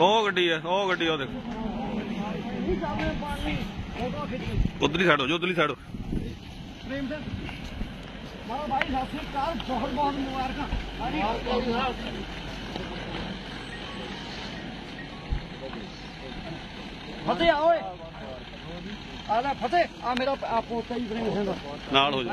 ਉਹ ਗੱਡੀ ਹੈ ਉਹ ਗੱਡੀ ਉਹ ਦੇਖੋ। ਉਧਰਲੀ ਸਾਈਡ ਹੋ ਜੋ ਉਧਰਲੀ ਸਾਈਡ ਪ੍ਰੇਮ ਸਿੰਘ ਮਾਂ ਭਾਈ ਸਤਿ ਸ੍ਰੀ ਅਕਾਲ ਬਹੁਤ ਬਹੁਤ ਮੁਬਾਰਕਾਂ ਫਤਿਹ ਆ ਓਏ। ਆ ਲੈ ਫਤਿਹ ਆ ਮੇਰਾ ਆ ਪੋਤਾ ਹੀ ਪ੍ਰੇਮ ਸਿੰਘ ਨਾਲ ਹੋ ਜਾ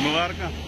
Uma barca?